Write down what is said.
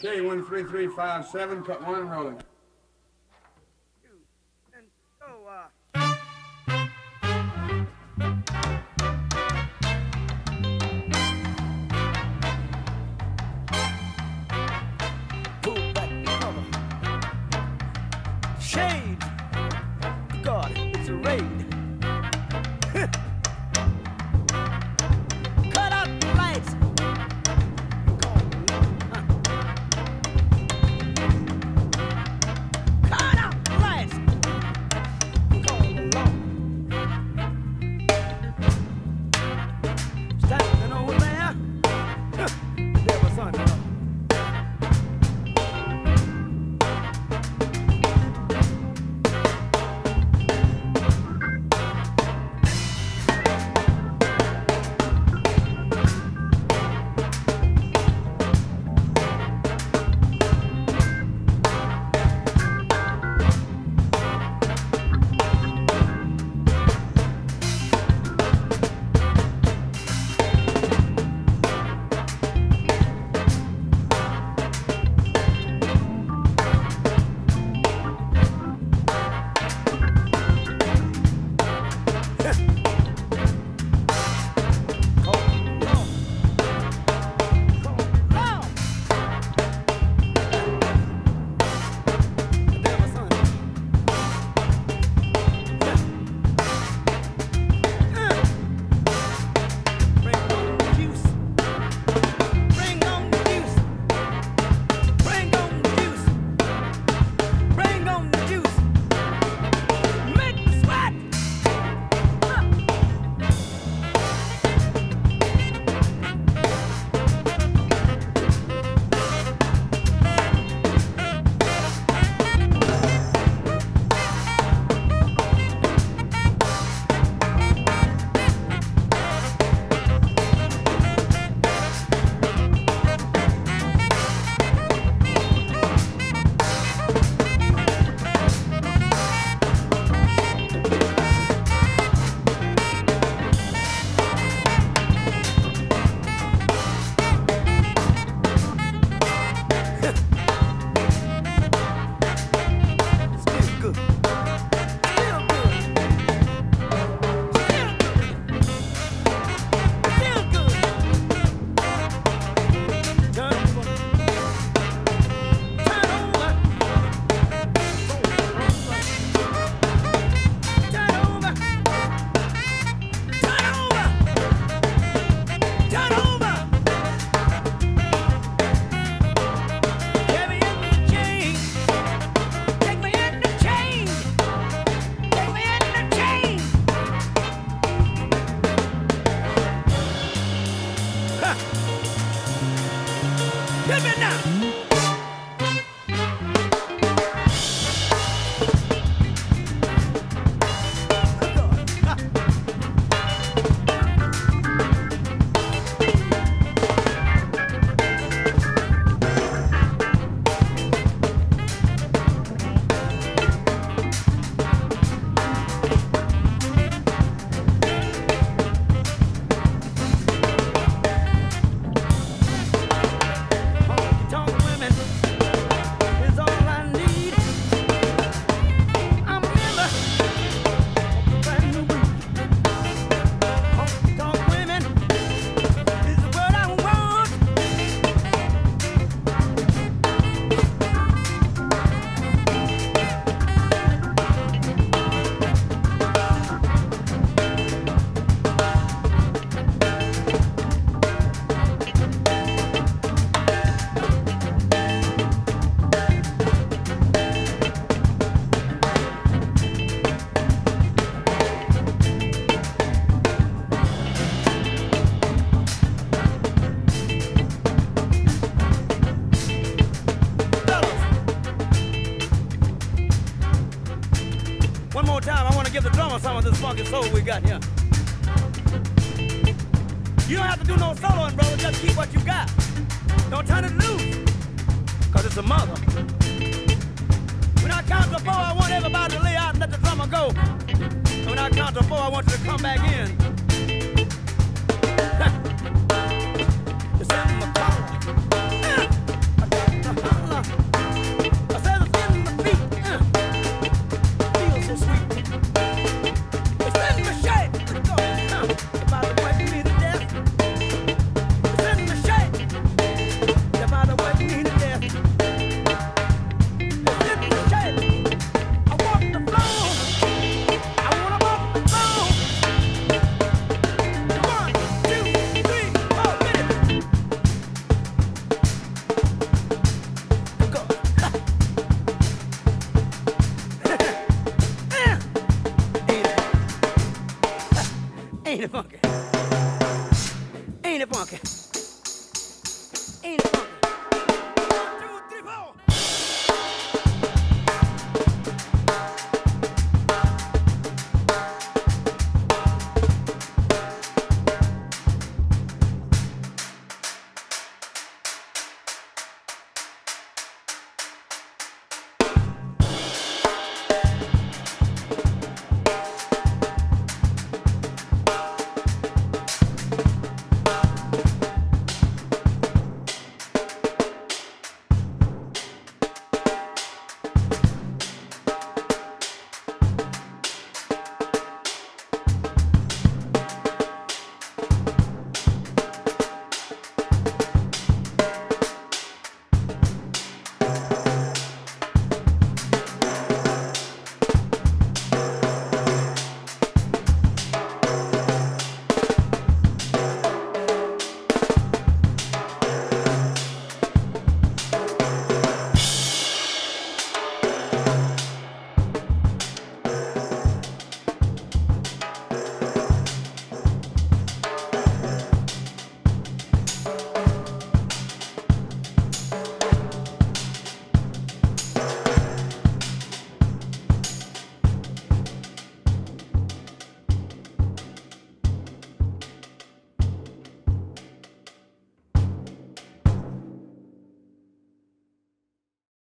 Okay, one, three, three, five, seven, cut one, rolling. And Yeah. Get me now. More time, I want to give the drummer some of this funky soul we got here. You don't have to do no soloing, brother. Just keep what you got. Don't turn it loose, because it's a mother. When I count to four, I want everybody to lay out and let the drummer go. And when I count to four, I want you to come back in. It's in funky. Ain't it funky?